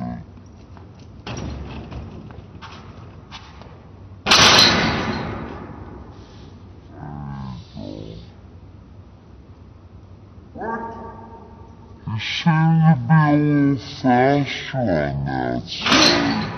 it. You seem to be a little faster on that side.